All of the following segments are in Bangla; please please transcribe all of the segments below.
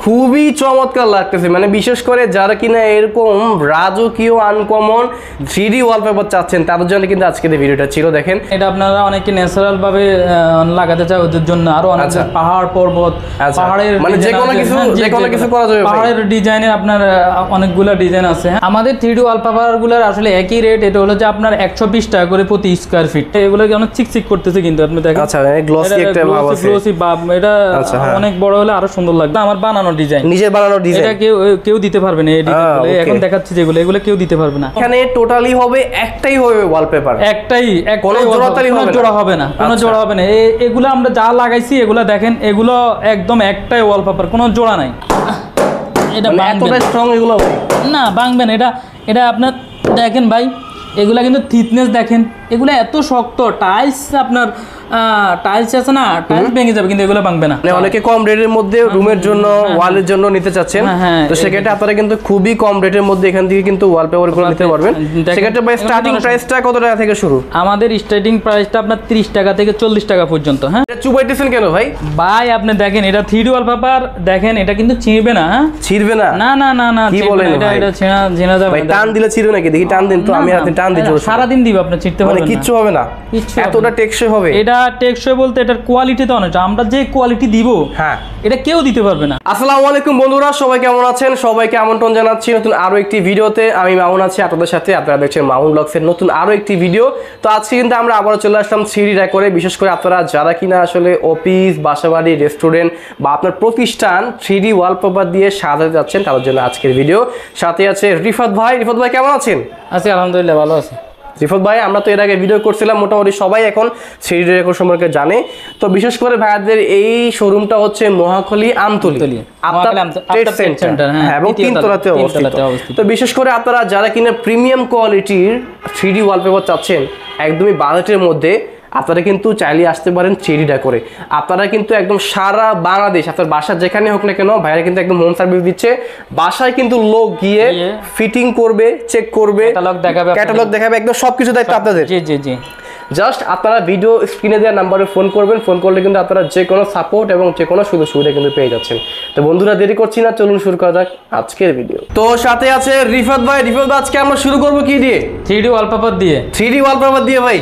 খুবই চমৎকার লাগতেছে। মানে বিশেষ করে যারা কিনা এরকম রাজকীয় আনকমন থ্রি ডি ওয়ালপেপার চাচ্ছেন তাদের জন্য কিন্তু আজকের এই ভিডিওটা ছিল দেখেন। এটা আপনারা অনেকে ন্যাচারাল ভাবে লাগাতে চায় ওদের জন্য আরও অনেক আচ্ছা। পাহাড় পর্বত আচ্ছা। পাহাড়ের মানে যেকোনো আছে, কিছু- হ্যাঁ, জি, যেকোনো জি, কিছু করা যাবে পাহাড়ের ডিজাইনে আপনার অনেকগুলা ডিজাইন আছে। হ্যাঁ। আমাদের থ্রি ডি ওয়ালপেপারগুলার আসলে একই রেট এটা হলো যে আপনার একশো বিশ টাকা করে প্রতি স্কোয়ার ফিট এগুলো অনেক চিকচিক করতেছে কিন্তু আপনি দেখেন। আচ্ছা গ্লসি একটা ভাব আছে। গ্লোসি ভাব এটা আচ্ছা, হ্যাঁ। অনেক বড় হলে আরও সুন্দর লাগবে। আমার বানানো ডিজাইন নিজের বানানো ডিজাইন এটা কেউ কেউ দিতে পারবে না এই ডিজাইনগুলো এখন দেখাচ্ছি যেগুলো এগুলো কেউ দিতে পারবে না। এখানে টোটালি হবে একটাই হবে ওয়ালপেপার একটাই কোনো জোড়াতালি হবে না? জোড়া হবে না কোনো আচ্ছা। জোড়া হবে না। এগুলো আমরা যা লাগাইছি এগুলো দেখেন এগুলো একদম একটাই ওয়ালপেপার কোনো জোড়া নাই। এটা মানে এতটা স্ট্রং এগুলো না ভাঙবে না এটা এটা আপনার দেখেন ভাই এগুলা কিন্তু থিকনেস দেখেন। এগুলো এত শক্ত টাইলস আপনার টাইলস আছে না টাইলস ভেঙে যাবে কিন্তু এগুলো ভাঙবে না। মানে অনেকে কম রেটের মধ্যে রুমের জন্য ওয়ালের জন্য নিতে চাচ্ছেন। হ্যাঁ, হ্যাঁ, তো সেক্ষেত্রে আপনারা কিন্তু খুবই কম রেটের মধ্যে এখান থেকে কিন্তু ওয়ালপেপারগুলো নিতে পারবেন। সেক্ষেত্রে ভাই স্টার্টিং। প্রাইসটা কত টাকা থেকে শুরু? আমাদের স্টার্টিং প্রাইসটা আপনার তিরিশ টাকা থেকে চল্লিশ টাকা পর্যন্ত হ্যাঁ। এটা চুবাইতেছেন কেন ভাই? ভাই আপনি দেখেন এটা থ্রি ডি ওয়ালপেপার দেখেন এটা কিন্তু ছিঁড়বে না হ্যাঁ। ছিড়বে না? না না না না কি বলেন এটা এটা ছেঁড়া ছেঁড়া যাবে ভাই টান দিলে ছিড়বে নাকি? দেখি টান দিন তো আমি হাতে টান দিই এটা জোরে সারাদিন দিবে আপনি ছিঁড়তে মানে পারবেন না। কিচ্ছু হবে না। এতটা টেকসই হবে। এটা টেকসই বলতে এটার কোয়ালিটি তো আমরা যে কোয়ালিটি দিব হ্যাঁ। এটা কেউ দিতে পারবে না। আসসালামু আলাইকুম বন্ধুরা সবাই কেমন আছেন? সবাইকে আমন্ত্রণ জানাচ্ছি নতুন আরও একটি ভিডিওতে। আমি মামুন আছি আপনাদের সাথে আপনারা দেখছেন মামুন ব্লগসের নতুন আরও একটি ভিডিও তো আজকে কিন্তু আমরা আবারও চলে আসলাম থ্রি করে বিশেষ করে আপনারা যারা কিনা আসলে অফিস বাসাবাড়ি রেস্টুরেন্ট বা আপনার প্রতিষ্ঠান থ্রি ডি ওয়ালপেপার দিয়ে সাজাতে যাচ্ছেন তাদের জন্য আজকের ভিডিও সাথে আছে রিফাত ভাই। রিফাত ভাই কেমন আছেন? আছি আলহামদুলিল্লাহ ভালো আছে। রিফত ভাই আমরা তো এর আগে ভিডিও করছিলাম মোটামুটি সবাই এখন থ্রি রেকর্ড সম্পর্কে জানে। তো বিশেষ করে ভাইয়াদের এই শোরুমটা হচ্ছে মহাখলি আমতলি। হ্যাঁ, হ্যাঁ এবং তিনতলাতে অবস্থিত। তো বিশেষ করে আপনারা যারা কিনা প্রিমিয়াম কোয়ালিটির থ্রি ডি ওয়ালপেপার চাচ্ছেন একদমই বাজেটের মধ্যে আপনারা কিন্তু চাইলে আসতে পারেন চেরিটা করে। আপনারা কিন্তু একদম সারা বাংলাদেশ আপনার বাসা যেখানে হোক না কেন ভাইরা কিন্তু একদম হোম সার্ভিস দিচ্ছে। বাসায় কিন্তু লোক গিয়ে ফিটিং করবে চেক করবে Catalog দেখাবে ক্যাটালগ দেখাবে একদম সবকিছু দায়িত্ব আপনাদের। জি জি জি। জাস্ট আপনারা ভিডিও স্ক্রিনে দেওয়া নাম্বারে ফোন করবেন ফোন করলে কিন্তু আপনারা যে কোনো সাপোর্ট এবং যে কোনো সুযোগ সুবিধা কিন্তু পেয়ে যাচ্ছেন। তো বন্ধুরা দেরি করছি না চলুন শুরু করা যাক আজকের ভিডিও তো সাথে আছে রিফাত ভাই। রিফাত ভাই আজকে আমরা শুরু করব কি দিয়ে? থ্রি ডি ওয়ালপেপার দিয়ে। থ্রি ডি ওয়ালপেপার দিয়ে ভাই।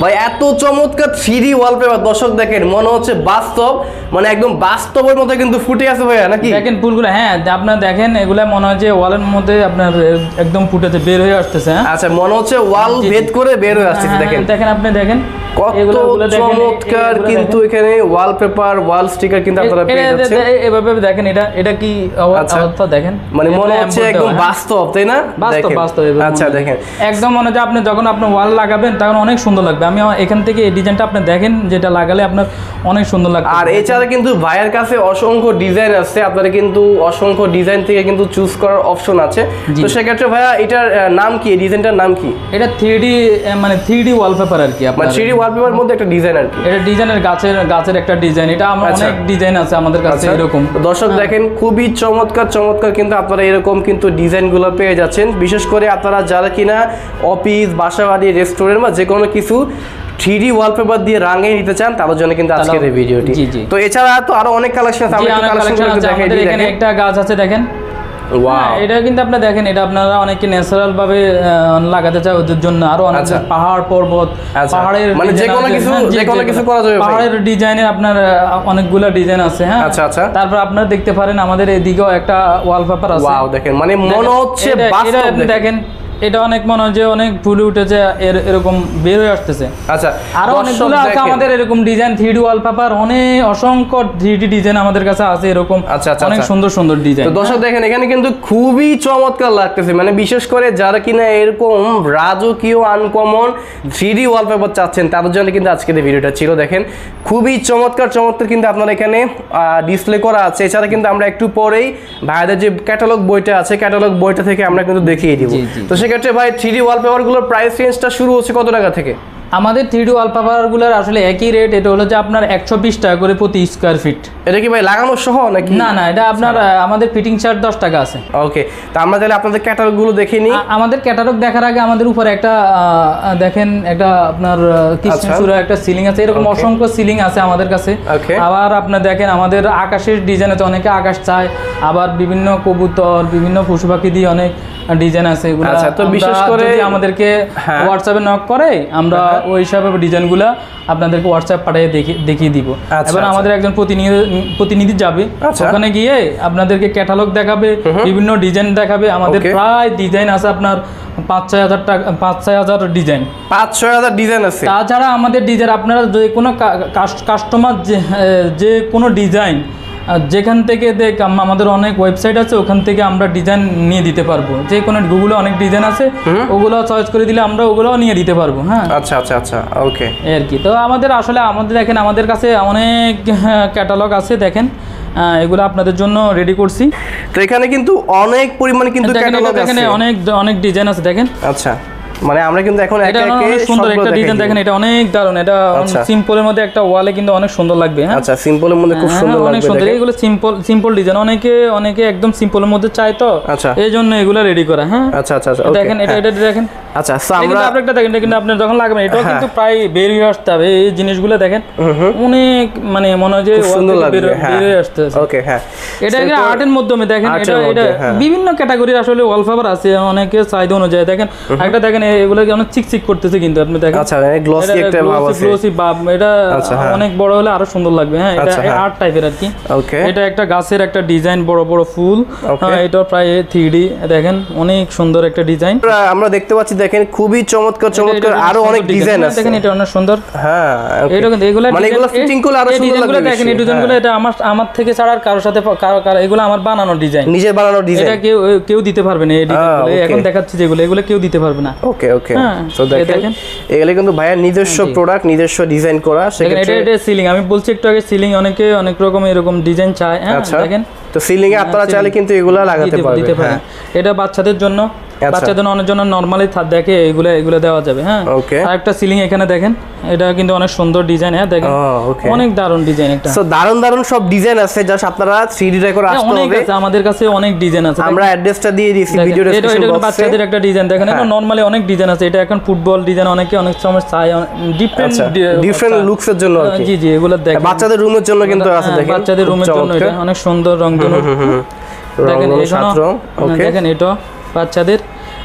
ভাই এত চমৎকার থ্রি ওয়ালপেপার দর্শক দেখেন মনে হচ্ছে বাস্তব মানে একদম বাস্তবের মতো কিন্তু ফুটে আছে ভাইয়া নাকি? দেখেন ফুলগুলো হ্যাঁ আপনার দেখেন এগুলা মনে হয় যে ওয়ালের মধ্যে আপনার একদম ফুটেতে বের হয়ে আসতেছে হ্যাঁ? আচ্ছা মনে হচ্ছে ওয়াল ভেদ করে বের হয়ে আসছে হ্যাঁ, দেখেন। দেখেন আপনি দেখেন। কত এগুলো- এগুলো দেখেন, চমৎকার কিন্তু এখানে ওয়ালপেপার ওয়াল স্টিকার কিন্তু আপনারা পেয়ে যাচ্ছেন। এভাবে দেখেন এটা এটা কি। অবস্থা দেখেন? মানে মনে হচ্ছে একদম। বাস্তব তাই না? বাস্তব বাস্তব আচ্ছা দেখেন। একদম মনে হয় আপনি যখন আপনার ওয়াল লাগাবেন তখন অনেক সুন্দর লাগবে। আমি এখান থেকে এই ডিজাইনটা আপনি দেখেন যেটা লাগালে আপনার অনেক সুন্দর লাগবে। আর এছাড়া কিন্তু ভাইয়ের কাছে অসংখ্য ডিজাইন আছে। আপনারা কিন্তু অসংখ্য ডিজাইন থেকে কিন্তু চুজ করার অপশন আছে। তো সেক্ষেত্রে ভাইয়া এটার নাম কি? ডিজাইনটার নাম কি? এটা থ্রি মানে থ্রি ডি ওয়ালপেপার আর কি মানে আপনার থ্রি ডি ওয়ালপেপার মধ্যে একটা ডিজাইন আর কি। এটা ডিজাইনের গাছের গাছের একটা ডিজাইন এটা আমার আচ্ছা। অনেক ডিজাইন আছে আমাদের কাছে আচ্ছা, এরকম। দর্শক দেখেন খুবই চমৎকার চমৎকার কিন্তু আপনারা এরকম কিন্তু ডিজাইনগুলো পেয়ে যাচ্ছেন। বিশেষ করে আপনারা যারা কিনা অফিস বাসাবাড়ি রেস্টুরেন্ট বা যে কোনো কিছু থ্রি ওয়ালপেপার দিয়ে রাঙিয়ে নিতে চান তাদের জন্য কিন্তু আজকের এই ভিডিওটি। তো এছাড়া তো আরও অনেক কালেকশন আছে আমরা কালেকশন দেখাই আমাদের এখানে একটা গাছ আছে দেখেন। হ্যাঁ, এটা কিন্তু আপনি দেখেন এটা আপনারা অনেকে ন্যাচারাল ভাবে লাগাতে চায় ওদের জন্য আরও অনেক আচ্ছা। পাহাড় পর্বত আচ্ছা। পাহাড়ের মানে যে কোনো কিছু- যে জি, যেকোনো যেকোনো। কিছু করা যাবে পাহাড়ের ডিজাইনে আপনার অনেকগুলো ডিজাইন আছে হ্যাঁ আচ্ছা, আচ্ছা। তারপর আপনারা দেখতে পারেন আমাদের এদিকেও একটা ওয়ালপেপার আছে ওয়াও দেখেন মানে মনে হচ্ছে বাস্তব দেখেন। এটা অনেক মনে হয় যে অনেক ফুলে উঠেছে এর- এরকম বের হয়ে আসতেছে। আচ্ছা আরও অনেকগুলো আছে আমাদের এরকম ডিজাইন থ্রি ডি ওয়ালপেপার অনেক অসংখ্য থ্রি ডি ডিজাইন আমাদের কাছে আছে এরকম। আচ্ছা, আচ্ছা, অনেক আচ্ছা। সুন্দর সুন্দর ডিজাইন তো দর্শক দেখেন এখানে কিন্তু খুবই চমৎকার লাগতেছে। মানে বিশেষ করে যারা কিনা এরকম রাজকীয় আনকমন থ্রি ডি ওয়ালপেপার চাচ্ছেন তাদের জন্য কিন্তু আজকের এই ভিডিওটা ছিল। দেখেন খুবই চমৎকার চমৎকার কিন্তু আপনার এখানে ডিসপ্লে করা আছে। এছাড়া কিন্তু আমরা একটু পরেই ভাইদের যে ক্যাটালগ বইটা আছে ক্যাটালগ বইটা থেকে আমরা কিন্তু দেখিয়ে দিব। জি, জি। সেক্ষেত্রে ভাই থ্রি ডি ওয়ালপেপারগুলোর প্রাইস রেঞ্জটা শুরু হচ্ছে কত টাকা থেকে? আমাদের থ্রি ডি ওয়ালপেপারগুলোর আসলে একই রেট এটা হলো যে আপনার একশো বিশ টাকা করে প্রতি স্কোয়ার ফিট এটা কি ভাই লাগানো সহ নাকি? না না এটা আপনার আমাদের ফিটিং চার্জ দশ টাকা আছে। ওকে তা আমরা তাহলে আপনাদের ক্যাটালগগুলো দেখে নিই। আমাদের ক্যাটালগ দেখার আগে আমাদের উপরে একটা দেখেন একটা আপনার কৃষ্ণচূড়া একটা সিলিং আছে। এরকম অসংখ্য সিলিং আছে আমাদের কাছে। আবার আপনার দেখেন আমাদের আকাশের ডিজাইন আছে অনেকে আকাশ চায়। আবার বিভিন্ন কবুতর বিভিন্ন পশু পাখি দিয়ে অনেক ডিজাইন আছে। এগুলো আচ্ছা, তো বিশেষ করে- আমাদেরকে হ্যাঁ। হোয়াটসঅ্যাপে নক করে আমরা ওই হিসাবে ডিজাইনগুলো আপনাদেরকে হোয়াটসঅ্যাপ পাঠিয়ে দেখি দেখিয়ে দিব। আচ্ছা, এবার আচ্ছা। আমাদের একজন প্রতিনিধি প্রতিনিধি যাবে। আচ্ছা। ওখানে গিয়ে আপনাদেরকে ক্যাটালগ দেখাবে বিভিন্ন ডিজাইন দেখাবে। আমাদের প্রায় ডিজাইন আছে আপনার পাঁচ ছয় হাজার টাকা পাঁচ ছয় হাজার ডিজাইন পাঁচ ছয় হাজার ডিজাইন আছে। তাছাড়া আমাদের ডিজাইন আপনারা যে কোনো কাস্টমার যে কোনো ডিজাইন যেখান থেকে দেখ আমাদের অনেক ওয়েবসাইট আছে ওখান থেকে আমরা ডিজাইন নিয়ে দিতে পারব। যে কোনো গুগলে অনেক ডিজাইন আছে ওগুলো চয়েস করে দিলে আমরা ওগুলোও নিয়ে দিতে পারব হ্যাঁ? আচ্ছা আচ্ছা আচ্ছা ওকে আর কি। তো আমাদের আসলে আমাদের দেখেন আমাদের কাছে অনেক ক্যাটালগ আছে দেখেন। এগুলো আপনাদের জন্য রেডি করছি। তো এখানে কিন্তু অনেক পরিমাণে কিন্তু ক্যাটালগ আছে। অনেক অনেক ডিজাইন আছে দেখেন। আচ্ছা। মানে আমরা কিন্তু এখন এটা অনেক সুন্দর একটা ডিজাইন দেখেন এটা অনেক দারুণ এটা আচ্ছা। সিম্পলের মধ্যে একটা ওয়ালে কিন্তু অনেক সুন্দর লাগবে হ্যাঁ আচ্ছা সিম্পলের মধ্যে খুব সুন্দর সুন্দর অনেক সুন্দর। এগুলো সিম্পল সিম্পল ডিজাইন অনেকে অনেকে একদম সিম্পলের মধ্যে চায় তো আচ্ছা। এই জন্য এগুলো রেডি করা হ্যাঁ আচ্ছা আচ্ছা আচ্ছা দেখেন এটা হ্যাঁ। এটা দেখেন আচ্ছা আমরা একটা দেখেন কিন্তু আপনি যখন লাগবেন এটাও হ্যাঁ। কিন্তু প্রায় বের হয়ে আসতে হবে। এই জিনিসগুলো দেখেন অনেক মানে মনে হয় যে সুন্দর বের- হ্যাঁ। আসতেছে। ওকে হ্যাঁ। এটা একটা আর্টের মাধ্যমে দেখেন এটা এটা হ্যাঁ। বিভিন্ন ক্যাটাগরির আসলে ওয়ালপেপার আছে অনেকে চাহিদা অনুযায়ী। দেখেন একটা দেখেন এগুলো অনেক চিকচিক করতেছে কিন্তু আপনি দেখেন। আচ্ছা গ্লসি একটা ভাব আছে। গ্লোসি ভাব এটা আচ্ছা। অনেক বড় হলে আরও সুন্দর লাগবে হ্যাঁ। এটা আচ্ছা। আর্ট টাইপের আর কি। ওকে এটা একটা গাছের একটা ডিজাইন বড় বড় ফুল। এটা প্রায় থ্রি দেখেন অনেক সুন্দর একটা ডিজাইন আমরা দেখতে পাচ্ছি দেখেন খুবই চমৎকার চমৎকার আরও অনেক ডিজাইন আছে দেখেন এটা অনেক সুন্দর। হ্যাঁ. এটা কিন্তু এগুলো মানে এগুলো ফিটিং করলে আরও সুন্দর লাগবে দেখেন এই ডিজাইনগুলো হ্যাঁ। এটা আমার আমার থেকে ছাড়া আর কারোর সাথে কারও এগুলো আমার বানানো ডিজাইন নিজের বানানো এটা কেউ কেউ দিতে পারবে না এই ডিজাইনগুলো এখন দেখাচ্ছি যেগুলো এগুলো কেউ দিতে পারবে না। ওকে ওকে হ্যাঁ, তো দেখেন। এগুলো কিন্তু ভাইয়ের নিজস্ব প্রোডাক্ট নিজস্ব ডিজাইন করা সেক্ষেত্রে এটা সিলিং আমি বলছি একটু আগে সিলিং অনেকে অনেক রকম এরকম ডিজাইন চায় হ্যাঁ আচ্ছা। দেখেন। তো সিলিং এ আপনারা চাইলে কিন্তু এগুলা লাগাতে পারবেন হ্যাঁ। এটা বাচ্চাদের জন্য। বাচ্চাদের অনেক জন্য নর্মালি দেখে এগুলো এগুলো দেওয়া যাবে হ্যাঁ? আর একটা সিলিং এখানে দেখেন এটা কিন্তু অনেক সুন্দর ডিজাইন হ্যাঁ? দেখেন ওকে অনেক দারুণ ডিজাইন একটা। সো দারুণ দারুণ সব ডিজাইন আছে জাস্ট আপনারা 3D রে করে হ্যাঁ, আসতে অনেক আছে আমাদের কাছে অনেক ডিজাইন আছে। আমরা অ্যাড্রেসটা দিয়ে দিয়েছি ভিডিও এটা ডেসক্রিপশন এটা বক্সে বাচ্চাদের একটা ডিজাইন দেখেন এটা হ্যাঁ। নরমালি অনেক ডিজাইন আছে। এটা এখন ফুটবল ডিজাইন অনেকে অনেক সময় চাই ডিফারেন্ট আচ্ছা ডিফারেন্ট লুকস এর জন্য আর কি। জি জি এগুলো দেখেন। বাচ্চাদের রুমের জন্য কিন্তু আছে হ্যাঁ, দেখেন। বাচ্চাদের রুমের জন্য এটা অনেক সুন্দর রং দেখেন ওকে দেখেন এটা। বাচ্চাদের।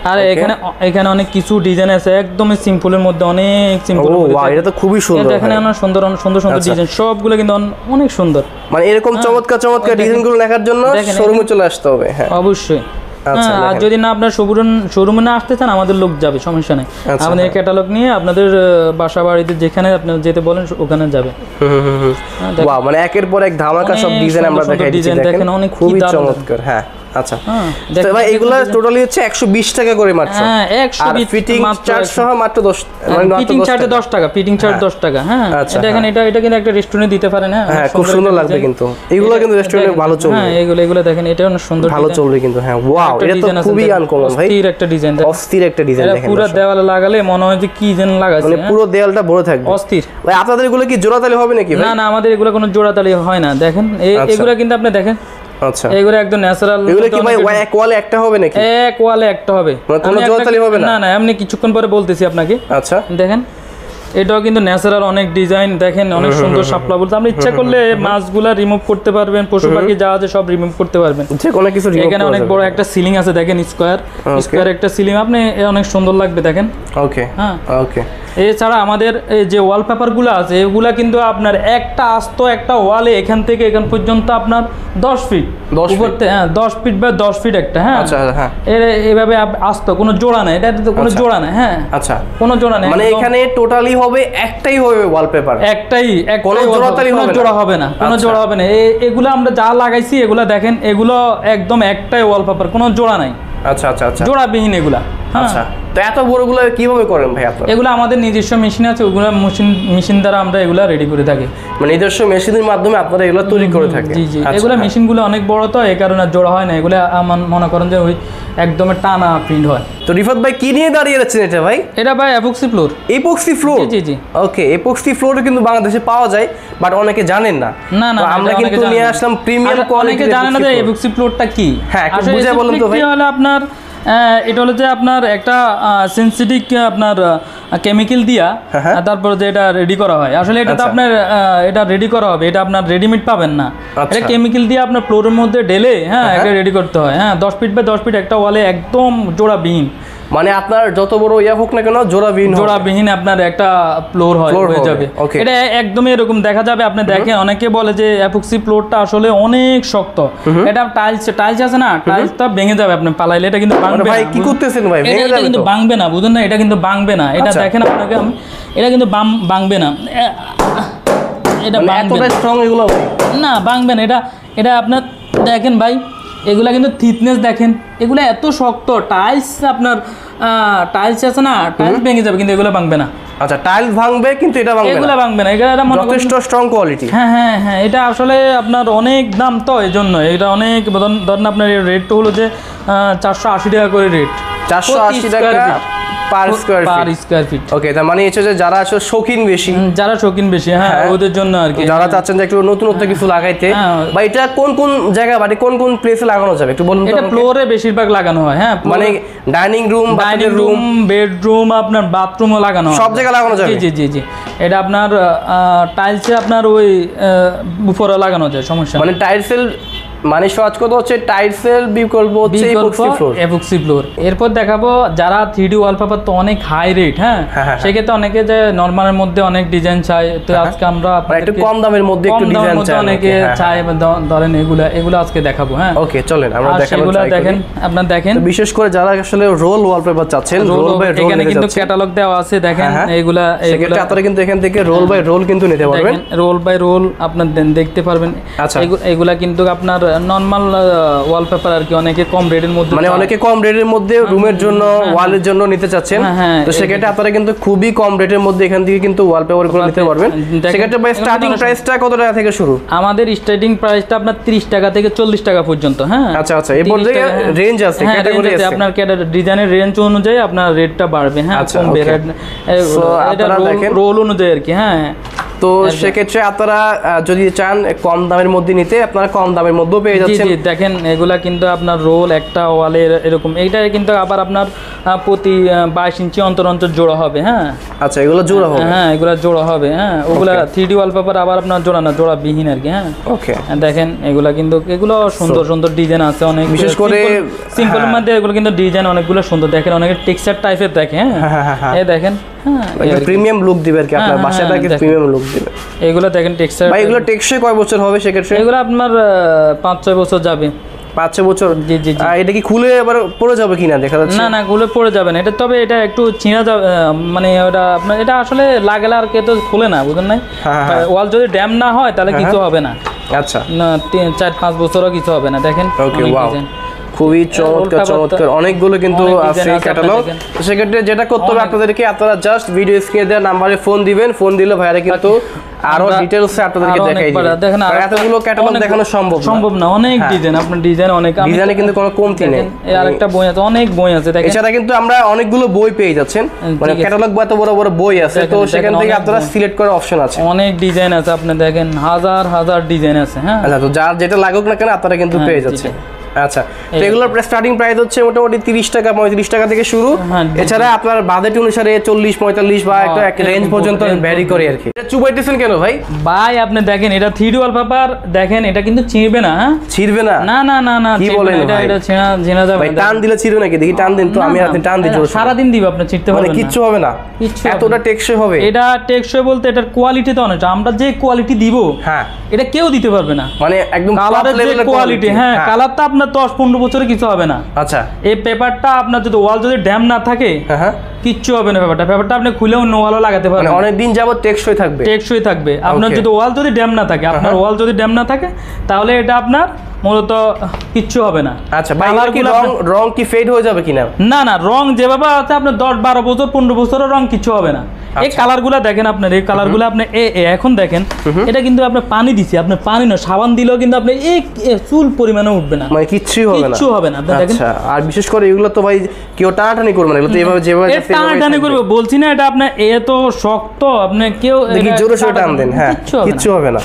আর এখানে এখানে অনেক কিছু ডিজাইন আছে একদমই সিম্পলের মধ্যে অনেক সিম্পল এটা তো খুবই সুন্দর এখানে। অনেক সুন্দর অনেক সুন্দর সুন্দর আচ্ছা। ডিজাইন সবগুলো কিন্তু অনেক সুন্দর। মানে এরকম চমৎকার চমৎকার দেখেন- ডিজাইনগুলো দেখার জন্য শোরুমে চলে আসতে হবে হ্যাঁ। অবশ্যই। আচ্ছা, হ্যাঁ, আর যদি না আপনার শোরুম শোরুমে না আসতে চান আমাদের লোক যাবে সমস্যা নেই। আচ্ছা, আমাদের ক্যাটালগ নিয়ে আপনাদের বাসা বাড়িতে যেখানে আপনি যেতে বলেন ওখানে যাবে। হ্যাঁ, মানে একের পর এক ধামাকা সব ডিজাইন আমরা দেখাই দিচ্ছি দেখেন। অনেক খুবই চমৎকার হ্যাঁ। আচ্ছা। হ্যাঁ, তো ভাই এগুলা টোটালি হচ্ছে 120 টাকা করে মাত্র। হ্যাঁ একশো আর ফিটিং চার্জ সহ মাত্র 10 মানে মাত্র ফিটিং 10 চার্জে টাকা। ফিটিং চার্জ দশ টাকা হ্যাঁ। আচ্ছা, দেখেন এটা এটা কিন্তু একটা রেস্টুরেন্টে দিতে পারেন হ্যাঁ হ্যাঁ খুব সুন্দর লাগবে কিন্তু। এগুলো কিন্তু রেস্টুরেন্টে ভালো চলবে। হ্যাঁ এগুলো এগুলো দেখেন এটা অনেক সুন্দর ভালো চলবে কিন্তু হ্যাঁ ওয়াও এটা তো খুবই আনকমন ভাই। অস্থির একটা ডিজাইন অস্থির একটা ডিজাইন দেখেন পুরো দেওয়ালে লাগালে মনে হয় যে কি যেন লাগাচ্ছে মানে হ্যাঁ? পুরো দেয়ালটা ভরে থাকবে। অস্থির। ভাই আপনাদের এগুলো কি জোড়াতালি হবে নাকি না না আমাদের এগুলো কোনো জোড়াতালি হয় না দেখেন। আচ্ছা। এগুলো কিন্তু আপনি দেখেন আচ্ছা। এগুলো একদম ন্যাচারাল এগুলো কি ভাই এক ওয়ালে একটা হবে নাকি? এক ওয়ালে একটা হবে। মানে কোনো জোড়াতালি হবে না? না না এমনি কিছুক্ষণ পরে বলতেছি আপনাকে। আচ্ছা। দেখেন এটাও কিন্তু ন্যাচারাল অনেক ডিজাইন দেখেন অনেক সুন্দর শাপলা বলতে আপনি ইচ্ছা করলে মাছগুলা রিমুভ করতে পারবেন পশু পাখি যা আছে সব রিমুভ করতে পারবেন। কোনো কিছু এখানে অনেক বড় একটা সিলিং আছে দেখেন স্কোয়ার স্কোয়ার একটা সিলিং আপনি অনেক সুন্দর লাগবে দেখেন। ওকে হ্যাঁ। ওকে এছাড়া আমাদের এই যে ওয়ালপেপারগুলো আছে এগুলা কিন্তু আপনার একটা আস্ত একটা ওয়ালে এখান থেকে এখান পর্যন্ত আপনার দশ ফিট 10 উপর থেকে হ্যাঁ দশ ফিট বা দশ ফিট একটা হ্যাঁ। আচ্ছা হ্যাঁ। এর এভাবে আস্ত কোনো জোড়া নাই এটা তো কোনো জোড়া নাই হ্যাঁ। আচ্ছা। কোনো জোড়া নেই মানে এখানে টোটালি হবে একটাই হবে ওয়ালপেপার একটাই কোনো জোড়াতালি হবে জোড়া হবে না কোনো আচ্ছা। জোড়া হবে না। এগুলো আমরা যা লাগাইছি এগুলো দেখেন এগুলো একদম একটাই ওয়ালপেপার কোনো জোড়া নাই। আচ্ছা আচ্ছা আচ্ছা। জোড়াবিহীন এগুলা। আচ্ছা তো এত বড়গুলো কীভাবে করেন ভাই আপনারা? এগুলো আমাদের নিজস্ব মেশিন আছে ওগুলো মেশিন মেশিন দ্বারা আমরা এগুলো রেডি করে থাকি। মানে নিজস্ব মেশিনের মাধ্যমে আপনারা এগুলো তৈরি করে থাকেন। জি জি। আচ্ছা, এগুলো মেশিনগুলো অনেক বড় তো এই কারণে জোড়া হয় না। এগুলো মনে করেন যে ওই একদমই টানা প্রিন্ট হয়। তো রিফাত ভাই কি নিয়ে দাঁড়িয়ে যাচ্ছেন এটা ভাই? এটা ভাই অ্যাপক্সি ফ্লোর এপক্সি ফ্লোর জি, জি। ওকে এপক্সি ফ্লোরও কিন্তু বাংলাদেশে পাওয়া যায় বাট অনেকে জানেন না। না না আমরা কিন্তু নিয়ে। আসলাম প্রিমিয়াম আর অনেকে জানে না যে এপক্সি ফ্লোরটা কি? হ্যাঁ, একটু বলুন তো ভাই। হলো আপনার এটা হলো যে আপনার একটা সেন্সিটিক আপনার কেমিক্যাল দিয়া তারপর হ্যাঁ। যে এটা রেডি করা হয় আসলে এটা তো আচ্ছা। আপনার এটা রেডি করা হবে এটা আপনার রেডিমেড পাবেন না আচ্ছা। এটা কেমিক্যাল দিয়ে আপনার ফ্লোরের মধ্যে ঢেলে হ্যাঁ এটা রেডি করতে হয় হ্যাঁ দশ ফিট বাই দশ ফিট একটা ওয়ালে একদম জোড়াবিহীন মানে আপনার যত বড় ইয়া হোক না কেন জোড়া বিন জোড়াবিহীন আপনার একটা ফ্লোর হয় হয়ে যাবে। এটা একদমই এরকম দেখা যাবে আপনি দেখেন অনেকে বলে যে অ্যাপক্সি ফ্লোরটা আসলে অনেক শক্ত। এটা টাইলস টাইলস আছে না টাইলসটা ভেঙে যাবে আপনি পালাইলে এটা কিন্তু ভাঙবে ভাই। কি করতেছেন ভাই? ভেঙে যাবে কিন্তু ভাঙবে না বুঝুন না? এটা কিন্তু ভাঙবে না। এটা আচ্ছা। দেখেন আপনাকে আমি- এটা কিন্তু ভাঙবে না। এটা মানে ভাঙবে না। স্ট্রং এগুলো না ভাঙবে না। এটা এটা আপনার দেখেন ভাই এগুলা কিন্তু থিকনেস দেখেন। এগুলো এত শক্ত টাইলস আপনার টাইলস আছে না টাইলস ভেঙে যাবে কিন্তু এগুলো ভাঙবে না। আচ্ছা টাইলস ভাঙবে কিন্তু এটা ভাঙবে এগুলো ভাঙবে না। এটা মনে করেন যথেষ্ট স্ট্রং কোয়ালিটি হ্যাঁ হ্যাঁ হ্যাঁ এটা আসলে আপনার অনেক দাম তো এই জন্য এটা অনেক ধরুন- ধরেন আপনার রেটটা হলো যে চারশো আশি টাকা করে রেট চারশো আশি টাকা per square per feet feet okay তার মানে হচ্ছে যে যারা আসলে শৌখিন বেশি। যারা শৌখিন বেশি হ্যাঁ হ্যাঁ। ওদের জন্য আর কি। যারা চাচ্ছেন যে একটু নতুনত্ব কিছু লাগাইতে হ্যাঁ। বা এটা কোন কোন জায়গায় মানে কোন কোন প্লেসে লাগানো যাবে? একটু বলুন এটা ফ্লোরে বেশিরভাগ লাগানো হয় হ্যাঁ মানে dining room dining room room bedroom আপনার বাথরুমও লাগানো সব জায়গায় লাগানো যাবে? জি জি জি এটা আপনার টাইলসে আপনার ওই উপরে লাগানো যায় সমস্যা। মানে টাইলসেল মানে সহজ কথা হচ্ছে টাইলসের বিকল্প হচ্ছে। এপক্সি ফ্লোর এরপর দেখাবো যারা থ্রি ডি ওয়ালপেপার তো অনেক হাই রেট হ্যাঁ হ্যাঁ, হ্যাঁ। সেক্ষেত্রে অনেকে যে নর্মালের মধ্যে অনেক ডিজাইন চায় তো আজকে আমরা মানে একটু কম দামের মধ্যে একটু ডিজাইন চাই অনেকে চায় ধরেন এগুলা এগুলো আজকে দেখাবো হ্যাঁ ওকে চলেন আমরা try করি। দেখেন আপনার দেখেন বিশেষ করে যারা আসলে রোল ওয়ালপেপার চাচ্ছেন রোল বাই রোল এখানে কিন্তু ক্যাটালগ দেওয়া আছে দেখেন হ্যাঁ, হ্যাঁ। এগুলা এগুলা সেক্ষেত্রে আপনারা কিন্তু এখান থেকে রোল বাই রোল কিন্তু নিতে পারবেন রোল বাই রোল আপনার দেখতে পারবেন আচ্ছা। এগুলা কিন্তু আপনার নর্মাল ওয়ালপেপার আর কি অনেকে কম রেটের মধ্যে মানে অনেকে কম রেটের মধ্যে রুমের জন্য ওয়ালের জন্য নিতে চাচ্ছেন। হ্যাঁ, হ্যাঁ, তো সেক্ষেত্রে আপনারা কিন্তু খুবই কম রেটের মধ্যে এখান থেকে কিন্তু ওয়ালপেপারগুলো নিতে পারবেন। সেক্ষেত্রে ভাই স্টার্টিং প্রাইসটা কত টাকা থেকে শুরু? আমাদের স্টার্টিং প্রাইসটা আপনার 30 টাকা থেকে 40 টাকা পর্যন্ত হ্যাঁ। আচ্ছা, আচ্ছা, এরপর 30 থেকে টাকা, হ্যাঁ। range আছে, হ্যাঁ, আছে। আপনার ডিজাইনের রেঞ্জ অনুযায়ী আপনার রেটটা বাড়বে হ্যাঁ আচ্ছা, কমবে এটা আপনারা দেখেন। রোল অনুযায়ী আর কি হ্যাঁ। তো সেক্ষেত্রে আপনারা যদি চান কম দামের মধ্যে নিতে আপনারা কম দামের মধ্যেও পেয়ে যাচ্ছেন। দেখেন এগুলা কিন্তু আপনার রোল একটা ওয়ালে এরকম। এইটা কিন্তু আবার আপনার প্রতি বাইশ ইঞ্চি অন্তর অন্তর জোড়া হবে হ্যাঁ? আচ্ছা এগুলো জোড়া হবে। হ্যাঁ এগুলা জোড়া হবে হ্যাঁ। ওগুলা থ্রি ডি ওয়ালপেপার আবার আপনার জোড়া না জোড়া বিহীন আর কি হ্যাঁ? ওকে হ্যাঁ, দেখেন এগুলা কিন্তু এগুলো সুন্দর সুন্দর ডিজাইন আছে অনেক। বিশেষ করে, সিম্পলের হ্যাঁ। মধ্যে এগুলো কিন্তু ডিজাইন অনেকগুলো সুন্দর। দেখেন অনেকে টেক্সচার টাইপের দেখে হ্যাঁ হ্যাঁ, হ্যাঁ, হ্যাঁ। এই দেখেন হ্যাঁ। প্রিমিয়াম লুক দিবে আর কি আপনার হ্যাঁ, বাসাটা হ্যাঁ, দেখেন। প্রিমিয়াম লুক দিবে। এগুলো দেখেন টেক্সচার ভাই এগুলো টেকসই কয় বছর হবে সেক্ষেত্রে? এগুলো আপনার পাঁচ ছয় বছর যাবে। পাঁচ ছয় বছর? জি জি এটা কি খুলে আবার পড়ে যাবে কিনা দেখা যাচ্ছে? না না গুলো পড়ে যাবে না। এটা তবে এটা একটু ছিঁড়া যাবে মানে ওটা আপনার এটা আসলে লাগালে আর কে তো খুলে না বুঝলেন নাই? হ্যাঁ, হ্যাঁ। ওয়াল যদি ড্যাম না হয় তাহলে কিছু হবে না। আচ্ছা। না চার পাঁচ বছরও কিছু হবে না দেখেন ওকে ওয়াও। খুবই চমৎকার চমৎকার। অনেকগুলো কিন্তু ক্যাটালগ সেক্ষেত্রে যেটা করতে হবে আপনাদেরকে আপনারা জাস্ট ভিডিও স্ক্রিনে দেওয়া নাম্বারে ফোন দিবেন। ফোন দিলে ভাইরা কিন্তু আরও আপনাদেরকে দেখাই দেখেন এতগুলো ক্যাটালগ দেখানো সম্ভব। সম্ভব না অনেক হ্যাঁ। ডিজাইন আপনার ডিজাইন অনেক ডিজাইনে কিন্তু কোনো কমতি নেই। এই আরেকটা বই আছে অনেক বই আছে দেখেন। এছাড়া কিন্তু আমরা অনেকগুলো বই পেয়ে যাচ্ছেন। মানে ক্যাটালগ বা এত বড় বড় বই আছে তো সেখান থেকে আপনারা সিলেক্ট করার অপশন আছে। অনেক ডিজাইন আছে আপনি দেখেন হাজার হাজার ডিজাইন আছে হ্যাঁ। আচ্ছা তো যার যেটা লাগুক না কেন আপনারা কিন্তু হ্যাঁ, পেয়ে যাচ্ছেন। আচ্ছা তো স্টার্টিং প্রাইস হচ্ছে মোটামুটি তিরিশ টাকা পঁয়ত্রিশ টাকা থেকে শুরু। হ্যাঁ, এছাড়া আপনার বাজেট অনুসারে চল্লিশ পঁয়তাল্লিশ বা একটা হ্যাঁ, রেঞ্জ পর্যন্ত ভ্যারি করে আর কি। চুবাইতেছেন কেন ভাই? ভাই আপনি দেখেন এটা থ্রি ডি ওয়ালপেপার দেখেন এটা কিন্তু ছিঁড়বে না হ্যাঁ? না? না না না না কি বলেন এটা এটা ছেঁড়া ছেঁড়া যাবে ভাই টান দিলে ছিড়বে নাকি? দেখি টান দিন তো আমি না, টান দিই না, জোরে সারাদিন দিব আপনি ছিঁড়তে মানে পারবেন না। কিচ্ছু হবে না? এতটা টেকসই হবে? এটা টেকসই বলতে এটার কোয়ালিটি তো আমরা যে কোয়ালিটি দিব হ্যাঁ। এটা কেউ দিতে পারবে না। মানে একদম কালারের যে কোয়ালিটি হ্যাঁ কালারটা আপনার দশ পনেরো বছরে কিছু হবে না। আচ্ছা। এই পেপারটা আপনার যদি ওয়াল যদি ড্যাম না থাকে হ্যাঁ হ্যাঁ। কিচ্ছু হবে না ব্যাপারটা। ব্যাপারটা আপনি খুলে অন্য ওয়ালও লাগাতে মানে পারবেন। অনেক দিন যাবত টেকসই থাকবে। টেকসই থাকবে। আপনার যদি ওয়াল যদি ড্যাম না থাকে আপনার ওয়াল যদি ড্যাম না থাকে তাহলে এটা আপনার মূলত কিচ্ছু হবে না। আচ্ছা ভাই কি রং রং কি ফেড হয়ে যাবে কিনা? না না রং যেভাবে আছে আপনার দশ বারো বছর পনেরো বছরের রং কিছু হবে না। এই আচ্ছা। কালারগুলো দেখেন আপনার এই কালারগুলো আপনি এ এখন দেখেন এটা কিন্তু আপনি পানি দিছি আপনার পানি না সাবান দিলেও কিন্তু আপনি এক চুল পরিমাণে উঠবে না। মানে কিচ্ছুই হবে না। কিচ্ছু হবে না। আপনি দেখেন আচ্ছা আর বিশেষ করে এগুলো তো ভাই কেউ টানাটানি করবে না এগুলো তো এভাবে যেভাবে টানাটানি করবে। বলছি না এটা আপনার এত শক্ত আপনি কেউ জোরে সরে টান দেন। হ্যাঁ কিচ্ছু হবে না।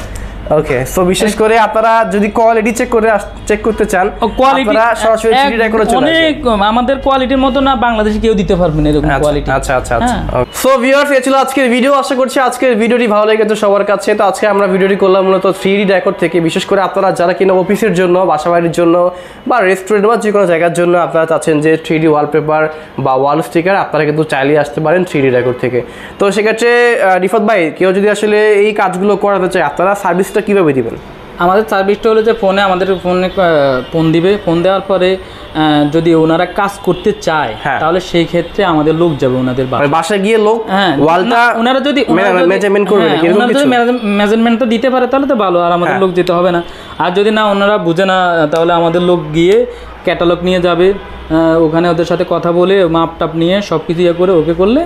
ওকে সো বিশেষ করে আপনারা যদি কোয়ালিটি চেক করে চেক করতে চান কোয়ালিটি সরাসরি থ্রি করে চলে অনেক আমাদের কোয়ালিটির মতো না বাংলাদেশে কেউ দিতে পারবে না এরকম কোয়ালিটি আচ্ছা আচ্ছা আচ্ছা। হ্যাঁ। সো ভিউয়ার্স এ ছিল আজকের ভিডিও আশা করছি আজকের ভিডিওটি ভালো লেগেছে সবার কাছে। তো আজকে আমরা ভিডিওটি করলাম মূলত থ্রি ডি রেকর্ড থেকে। বিশেষ করে আপনারা যারা কিনা অফিসের জন্য বাসা বাড়ির জন্য বা রেস্টুরেন্ট বা যে কোনো জায়গার জন্য আপনারা চাচ্ছেন যে থ্রি ডি ওয়ালপেপার বা ওয়াল স্টিকার আপনারা কিন্তু চালিয়ে আসতে পারেন থ্রি ডি রেকর্ড থেকে। তো সেক্ষেত্রে রিফাত ভাই কেউ যদি আসলে এই কাজগুলো করাতে চায় আপনারা সার্ভিসটা কীভাবে দিবেন? আমাদের সার্ভিসটা হলো যে ফোনে আমাদের ফোনে ফোন দিবে। ফোন দেওয়ার পরে যদি ওনারা কাজ করতে চায় হ্যাঁ। তাহলে সেই ক্ষেত্রে আমাদের লোক যাবে ওনাদের বাসায়। মানে গিয়ে লোক হ্যাঁ ওয়ালটা ওনারা যদি মেজারমেন্ট করবে এরকম মেজারমেন্টটা দিতে পারে তাহলে তো ভালো আর আমাদের হ্যাঁ। লোক যেতে হবে না। আর যদি না ওনারা বুঝে না তাহলে আমাদের লোক গিয়ে ক্যাটালগ নিয়ে যাবে ওখানে ওদের সাথে কথা বলে মাপ টাপ নিয়ে সব কিছু ইয়ে করে ওকে করলে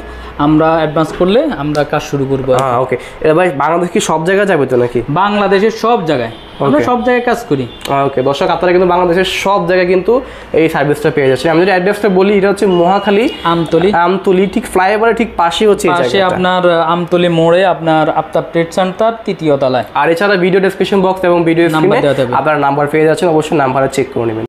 আমরা অ্যাডভান্স করলে আমরা কাজ শুরু করব হ্যাঁ ওকে ভাই বাংলাদেশ কি সব জায়গায় যাবে তো নাকি? বাংলাদেশের সব জায়গায়। আমরা সব জায়গায় কাজ করি। ওকে দর্শক আপনারা কিন্তু বাংলাদেশের সব জায়গায় কিন্তু এই সার্ভিসটা পেয়ে যাচ্ছেন। আমি যদি অ্যাড্রেসটা বলি এটা হচ্ছে মহাখালী আমতলি। আমতলি ঠিক ফ্লাইওভারের ঠিক পাশে হচ্ছে পাশে আপনার আমতলি মোড়ে আপনার আফতাব ট্রেড সেন্টার তৃতীয় তলায়। আর এছাড়া ভিডিও ডেসক্রিপশন বক্স এবং ভিডিও নাম্বার। আপনার নাম্বার পেয়ে যাচ্ছেন। অবশ্যই নাম্বারে চেক করে নেবেন।